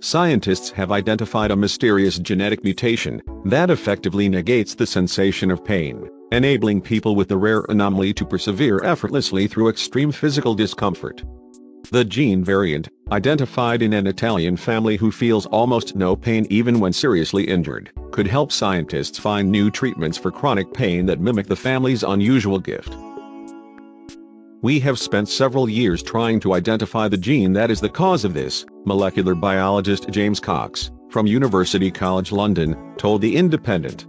scientists have identified a mysterious genetic mutation that effectively negates the sensation of pain, enabling people with the rare anomaly to persevere effortlessly through extreme physical discomfort. The gene variant, identified in an Italian family who feels almost no pain even when seriously injured, could help scientists find new treatments for chronic pain that mimic the family's unusual gift. We have spent several years trying to identify the gene that is the cause of this, molecular biologist James Cox, from University College London, told The Independent.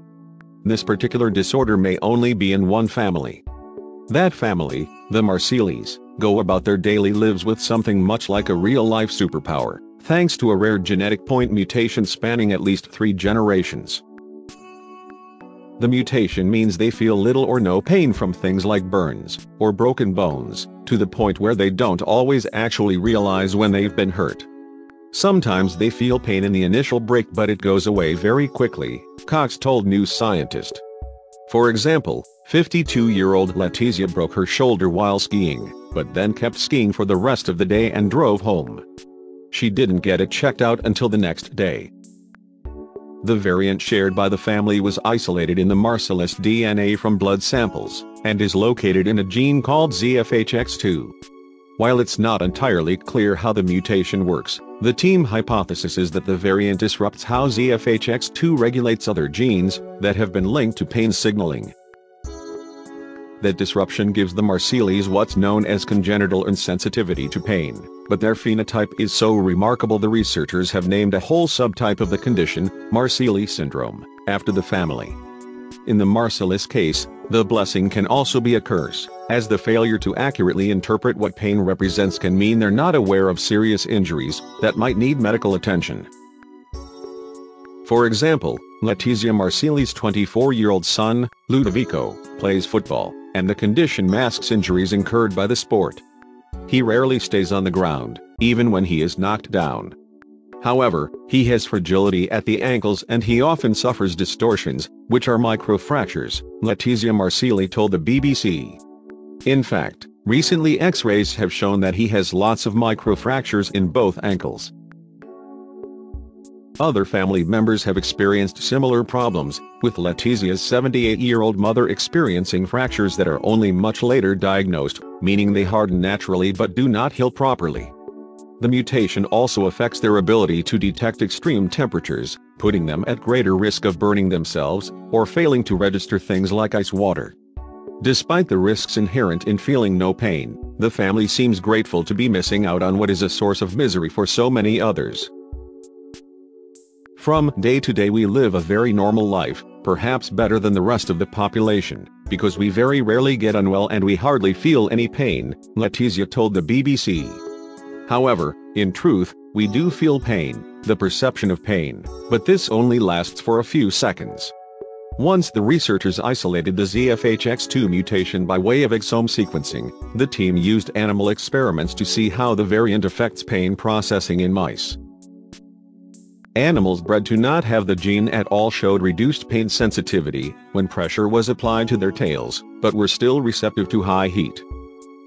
This particular disorder may only be in one family. That family, the Marsilis, go about their daily lives with something much like a real-life superpower, thanks to a rare genetic point mutation spanning at least three generations. The mutation means they feel little or no pain from things like burns or broken bones, to the point where they don't always actually realize when they've been hurt. Sometimes they feel pain in the initial break but it goes away very quickly, Cox told New Scientist. For example, 52-year-old Letizia broke her shoulder while skiing, but then kept skiing for the rest of the day and drove home. She didn't get it checked out until the next day. The variant shared by the family was isolated in the Marsilis DNA from blood samples, and is located in a gene called ZFHX2. While it's not entirely clear how the mutation works, the team hypothesizes that the variant disrupts how ZFHX2 regulates other genes that have been linked to pain signaling. That disruption gives the Marsilis what's known as congenital insensitivity to pain, but their phenotype is so remarkable the researchers have named a whole subtype of the condition, Marsili syndrome, after the family. In the Marsilis case, the blessing can also be a curse, as the failure to accurately interpret what pain represents can mean they're not aware of serious injuries that might need medical attention. For example, Letizia Marsili's 24-year-old son, Ludovico, plays football, and the condition masks injuries incurred by the sport. He rarely stays on the ground, even when he is knocked down. However, he has fragility at the ankles and he often suffers distortions, which are microfractures, Letizia Marsili told the BBC. In fact, recently x-rays have shown that he has lots of microfractures in both ankles. Other family members have experienced similar problems, with Letizia's 78-year-old mother experiencing fractures that are only much later diagnosed, meaning they harden naturally but do not heal properly. The mutation also affects their ability to detect extreme temperatures, putting them at greater risk of burning themselves, or failing to register things like ice water. Despite the risks inherent in feeling no pain, the family seems grateful to be missing out on what is a source of misery for so many others. From day to day we live a very normal life, perhaps better than the rest of the population, because we very rarely get unwell and we hardly feel any pain, Letizia told the BBC. However, in truth, we do feel pain, the perception of pain, but this only lasts for a few seconds. Once the researchers isolated the ZFHX2 mutation by way of exome sequencing, the team used animal experiments to see how the variant affects pain processing in mice. Animals bred to not have the gene at all showed reduced pain sensitivity when pressure was applied to their tails, but were still receptive to high heat.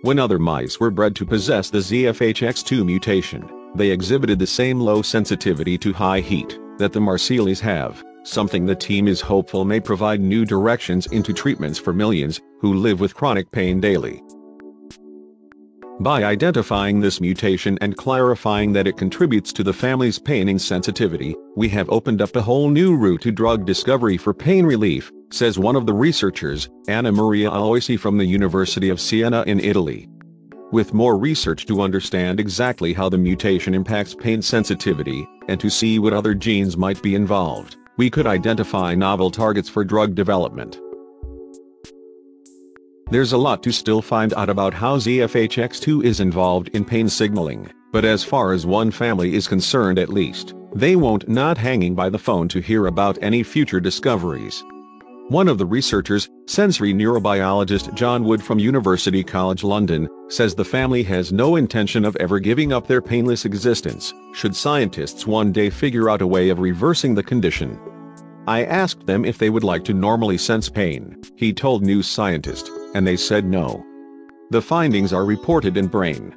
When other mice were bred to possess the ZFHX2 mutation, they exhibited the same low sensitivity to high heat that the Marsilis have, something the team is hopeful may provide new directions into treatments for millions who live with chronic pain daily. By identifying this mutation and clarifying that it contributes to the family's pain insensitivity, we have opened up a whole new route to drug discovery for pain relief, says one of the researchers, Anna Maria Aloisi from the University of Siena in Italy. With more research to understand exactly how the mutation impacts pain sensitivity, and to see what other genes might be involved, we could identify novel targets for drug development. There's a lot to still find out about how ZFHX2 is involved in pain signaling, but as far as one family is concerned at least, they won't not hanging by the phone to hear about any future discoveries. One of the researchers, sensory neurobiologist John Wood from University College London, says the family has no intention of ever giving up their painless existence, should scientists one day figure out a way of reversing the condition. I asked them if they would like to normally sense pain, he told New Scientist and they said no. The findings are reported in Brain.